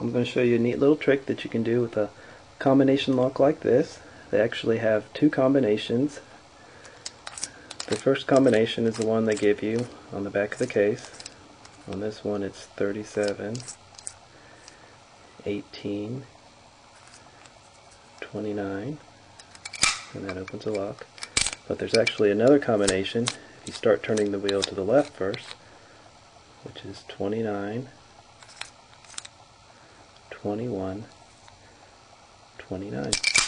I'm going to show you a neat little trick that you can do with a combination lock like this. They actually have two combinations. The first combination is the one they give you on the back of the case. On this one it's 37, 18, 29, and that opens a lock. But there's actually another combination if you start turning the wheel to the left first, which is 29, 21, 29.